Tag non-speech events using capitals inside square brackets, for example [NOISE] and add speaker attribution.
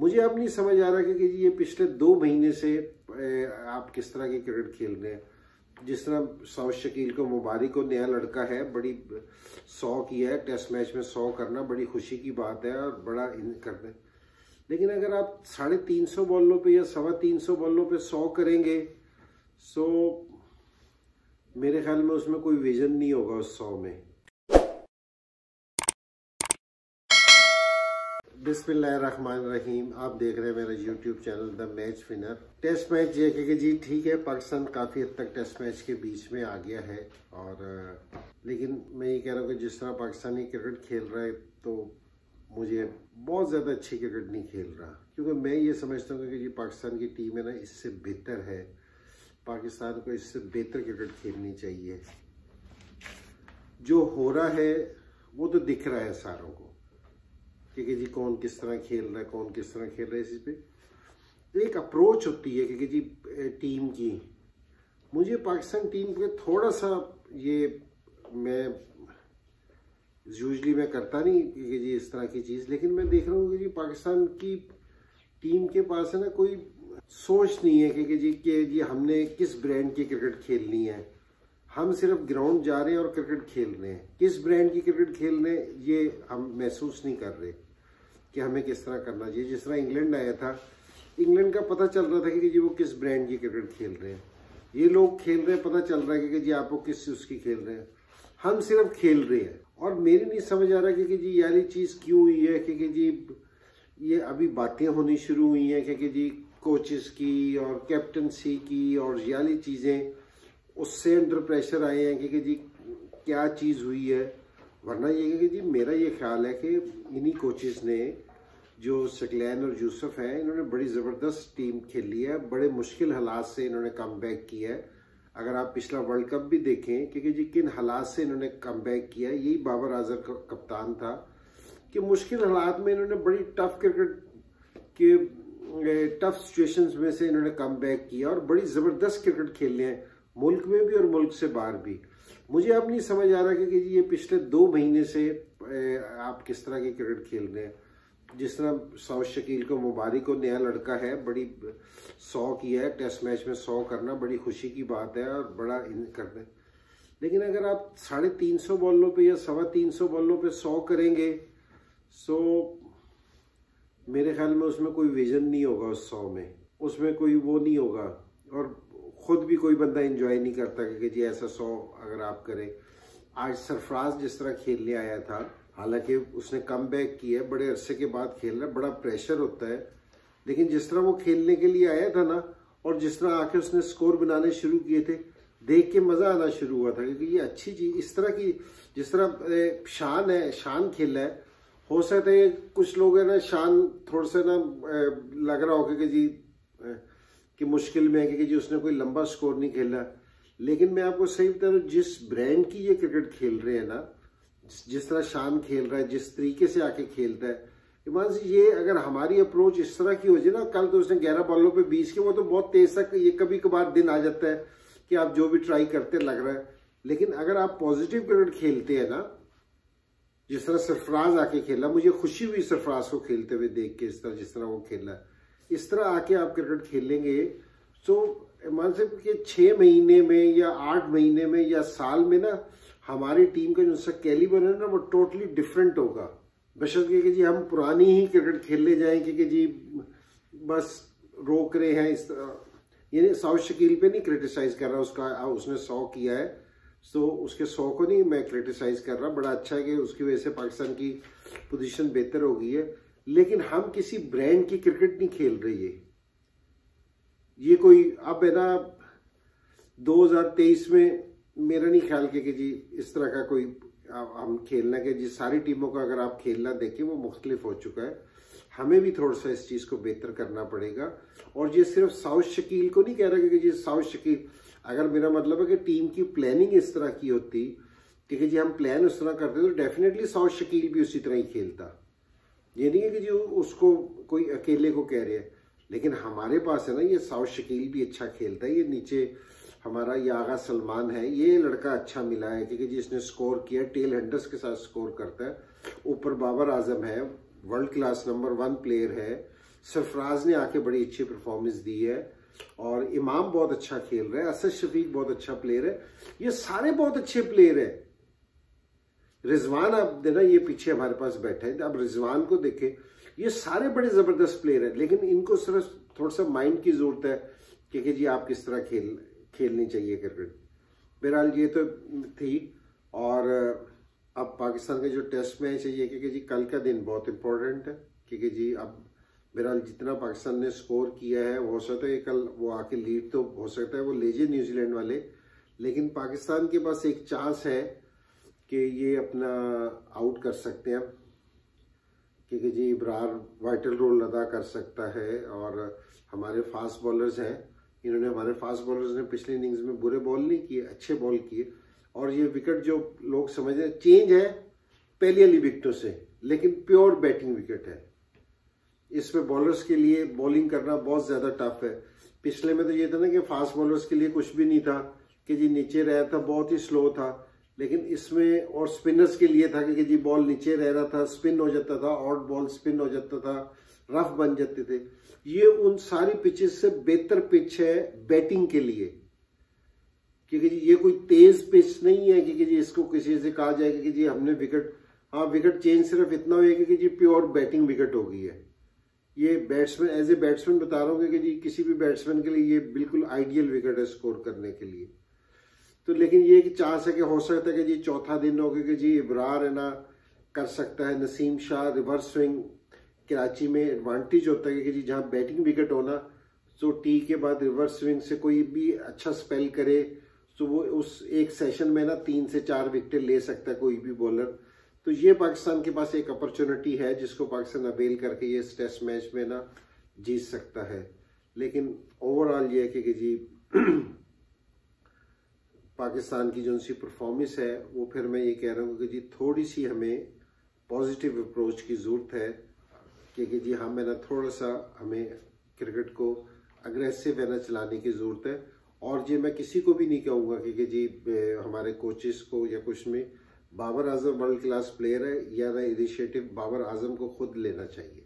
Speaker 1: मुझे अब नहीं समझ आ रहा कि, कि ये पिछले दो महीने से आप किस तरह के क्रिकेट खेल रहे हैं? जिस तरह सौ शकील को मुबारक को नया लड़का है बड़ी सौ किया है टेस्ट मैच में सौ करना बड़ी खुशी की बात है और बड़ा इन करना लेकिन अगर आप साढ़े तीन सौ बॉलों पे या सवा तीन सौ बॉलों पे सौ करेंगे सो मेरे ख्याल में उसमें कोई विजन नहीं होगा उस सौ में। रहीम आप देख रहे हैं मेरा YouTube channel the match winner. Test match ये कि जी, ठीक है, पाकिस्तान काफ़ी हद तक टेस्ट मैच के बीच में आ गया है। और लेकिन मैं ये कह रहा हूँ कि जिस तरह पाकिस्तानी क्रिकेट खेल रहा है तो मुझे बहुत ज़्यादा अच्छी क्रिकेट नहीं खेल रहा। क्योंकि मैं ये समझता हूँ कि जी पाकिस्तान की टीम है ना, इससे बेहतर है। पाकिस्तान को इससे बेहतर क्रिकेट खेलनी चाहिए। जो हो रहा है, वो तो दिख रहा है सारों को। कि जी कौन किस तरह खेल रहा है, कौन किस तरह खेल रहा है इस पे। एक अप्रोच होती है कि जी टीम की। मुझे पाकिस्तान टीम के थोड़ा सा ये मैं यूजली मैं करता नहीं कि जी इस तरह की चीज़, लेकिन मैं देख रहा हूँ कि जी पाकिस्तान की टीम के पास है ना, कोई सोच नहीं है कि जी कि जी हमने किस ब्रांड की क्रिकेट खेलनी है। हम सिर्फ़ ग्राउंड जा रहे हैं और क्रिकेट खेल रहे हैं। किस ब्रांड की क्रिकेट खेल रहे हैं ये हम महसूस नहीं कर रहे कि हमें किस तरह करना चाहिए। जिस तरह इंग्लैंड आया था इंग्लैंड का पता चल रहा था कि जी वो किस ब्रांड की क्रिकेट खेल रहे हैं। ये लोग खेल रहे हैं पता चल रहा है कि जी आप वो किस उसकी खेल रहे हैं। हम सिर्फ़ खेल रहे हैं। और मेरी नहीं समझ आ रहा कि, कि जी यारी चीज़ क्यों हुई है कि, कि जी ये अभी बातें होनी शुरू हुई हैं कि, कि जी कोचेस की और कैप्टनसी की और याली चीज़ें उससे अंडर प्रेशर आए हैं कि, कि जी क्या चीज़ हुई है? वरना ये कि जी मेरा ये ख्याल है कि इन्हीं कोचेस ने जो सकलैन और यूसुफ हैं इन्होंने बड़ी ज़बरदस्त टीम खेली है बड़े मुश्किल हालात से इन्होंने कम बैक किया है। अगर आप पिछला वर्ल्ड कप भी देखें क्योंकि जी किन हालात से इन्होंने कम बैक किया यही बाबर आज़म का कप्तान था कि मुश्किल हालात में इन्होंने बड़ी टफ क्रिकेट के टफ सिचुएशंस में से इन्होंने कम बैक किया और बड़ी ज़बरदस्त क्रिकेट खेले हैं। मुल्क में भी और मुल्क से बाहर भी। मुझे अब नहीं समझ आ रहा कि, कि ये पिछले दो महीने से आप किस तरह की क्रिकेट खेल रहे हैं? जिस तरह सौ शकील को मुबारक को नया लड़का है बड़ी सौ किया है टेस्ट मैच में सौ करना बड़ी खुशी की बात है और बड़ा इन करना लेकिन अगर आप साढ़े तीन सौ बॉलों पे या सवा तीन सौ बॉलों पे सौ करेंगे सो मेरे ख्याल में उसमें कोई विजन नहीं होगा उस सौ में। उसमें कोई वो नहीं होगा। और खुद भी कोई बंदा इंजॉय नहीं करता कि जी ऐसा सौ अगर आप करें। आज सरफराज जिस तरह खेलने आया था, हालाँकि उसने कम बैक किया बड़े अरसे के बाद खेल रहा बड़ा प्रेशर होता है। लेकिन जिस तरह वो खेलने के लिए आया था ना, और जिस तरह आके उसने स्कोर बनाने शुरू किए थे, देख के मज़ा आना शुरू हुआ था, क्योंकि ये अच्छी चीज़, इस तरह की, जिस तरह शान है, शान खेला है। हो सकता है कुछ लोग है ना, शान थोड़ा सा ना लग रहा होगा कि जी कि मुश्किल में है कि जी उसने कोई लंबा स्कोर नहीं खेला। लेकिन मैं आपको सही बता रहा जिस ब्रांड की ये क्रिकेट खेल रहे हैं ना, जिस तरह शान खेल रहा है, जिस तरीके से आके खेलता है ईमान से ये अगर हमारी अप्रोच इस तरह की हो जाए ना, कल तो उसने ग्यारह बॉलों पे बीस के वो तो बहुत तेज तक ये कभी कभार दिन आ जाता है कि आप जो भी ट्राई करते लग रहा है। लेकिन अगर आप पॉजिटिव क्रिकेट खेलते हैं ना, जिस तरह सरफराज आके खेला, मुझे खुशी हुई सरफराज को खेलते हुए देख के, इस तरह जिस तरह वो खेला। इस तरह आके आप क्रिकेट खेलेंगे। तो मान से कि छः महीने में या आठ महीने में या साल में ना, हमारी टीम का जो सा कैलिबर है ना, वो टोटली डिफरेंट होगा। बशर कि जी हम पुरानी ही क्रिकेट खेलने जाएँगे कि जी बस रोक रहे हैं इस यानी साउथ शकील पे नहीं क्रिटिसाइज कर रहा उसका उसने सौ किया है। तो उसके सौ को नहीं मैं क्रिटिसाइज कर रहा। बड़ा अच्छा है कि उसकी वजह से पाकिस्तान की पोजीशन बेहतर हो गई है। लेकिन हम किसी ब्रांड की क्रिकेट नहीं खेल रही है ये कोई अब है ना 2023 में मेरा नहीं ख्याल कि, कि जी इस तरह का कोई हम खेलना के जी सारी टीमों का अगर आप खेलना देखें वो मुख्तलिफ़ हो चुका है। हमें भी थोड़ा सा इस चीज़ को बेहतर करना पड़ेगा। और ये सिर्फ़ साउथ शकील को नहीं कह रहा कि जी साउथ शकील अगर मेरा मतलब है कि टीम की प्लानिंग इस तरह की होती कि जी हम प्लान उस तरह करते तो डेफिनेटली साउथ शकील भी उसी तरह ही खेलता। ये नहीं है कि जो उसको कोई अकेले को कह रहे हैं, लेकिन हमारे पास है ना, ये साउथ शकील भी अच्छा खेलता है, ये नीचे हमारा ये आगा सलमान है, ये लड़का अच्छा मिला है, क्योंकि जिसने स्कोर किया टेल हंडर्स के साथ स्कोर करता है। ऊपर बाबर आज़म है world class number one player है। सरफराज ने आके बड़ी अच्छी परफॉर्मेंस दी है, और इमाम बहुत अच्छा खेल रहा है, असद शफीक बहुत अच्छा प्लेयर है। ये सारे बहुत अच्छे प्लेयर है। रिजवान आप देना ये पीछे हमारे पास बैठे हैं। अब रिजवान को देखे ये सारे बड़े ज़बरदस्त प्लेयर हैं लेकिन इनको सिर्फ़ थोड़ा सा माइंड की ज़रूरत है कि, जी आप किस तरह खेल खेलनी चाहिए क्रिकेट। बहरहाल ये तो थी और अब पाकिस्तान का जो टेस्ट मैच है ये कि जी कल का दिन बहुत इंपॉर्टेंट है क्योंकि जी अब बहरहाल जितना पाकिस्तान ने स्कोर किया है हो सकता है कल वो आके लीड तो हो सकता है वो ले जाए न्यूजीलैंड वाले लेकिन पाकिस्तान के पास एक चांस है कि ये अपना आउट कर सकते हैं। क्योंकि जी इब्रार वाइटल रोल अदा कर सकता है और हमारे फास्ट बॉलर्स हैं। इन्होंने हमारे फास्ट बॉलर्स ने पिछले इनिंग्स में बुरे बॉल नहीं किए, अच्छे बॉल किए। और ये विकेट जो लोग समझ रहे चेंज है पहली वाली विकेटों से, लेकिन प्योर बैटिंग विकेट है। इसमें बॉलर्स के लिए बॉलिंग करना बहुत ज़्यादा टफ है। पिछले में तो ये था ना कि फास्ट बॉलर्स के लिए कुछ भी नहीं था, कि जी नीचे रहा था, बहुत ही स्लो था। लेकिन इसमें और स्पिनर्स के लिए था कि जी बॉल नीचे रह रहा था स्पिन हो जाता था और बॉल स्पिन हो जाता था रफ बन जाते थे। ये उन सारी पिचेस से बेहतर पिच है बैटिंग के लिए। क्योंकि जी ये कोई तेज पिच नहीं है कि जी इसको किसी से कहा जाएगा कि जी हमने विकेट हाँ विकेट चेंज सिर्फ़ इतना होगा कि जी प्योर बैटिंग विकेट हो गई है। ये बैट्समैन एज ए बैट्समैन बता रहा हूँ कि जी किसी भी बैट्समैन के लिए ये बिल्कुल आइडियल विकेट है स्कोर करने के लिए। तो लेकिन ये कि चांस है कि हो सकता है कि जी चौथा दिन हो कि जी इब्रार है ना, कर सकता है। नसीम शाह रिवर्स स्विंग कराची में एडवांटेज होता है कि जी जहाँ बैटिंग विकेट होना तो टी के बाद रिवर्स स्विंग से कोई भी अच्छा स्पेल करे तो वो उस एक सेशन में ना तीन से चार विकेट ले सकता है कोई भी बॉलर तो ये पाकिस्तान के पास एक अपॉर्चुनिटी है, जिसको पाकिस्तान अवेल करके ये इस टेस्ट मैच में ना जीत सकता है। लेकिन ओवरऑल ये है कि जी [CLEARS THROAT] पाकिस्तान की जो सी परफॉर्मेंस है, वो फिर मैं ये कह रहा हूँ कि जी थोड़ी सी हमें पॉजिटिव अप्रोच की ज़रूरत है क्योंकि जी हमें ना थोड़ा सा हमें क्रिकेट को अग्रेसिव है ना चलाने की ज़रूरत है। और जी मैं किसी को भी नहीं कहूँगा कि जी हमारे कोचेस को या कुछ में Babar Azam world class player है, या ना इनिशिएटिव बाबर आज़म को खुद लेना चाहिए।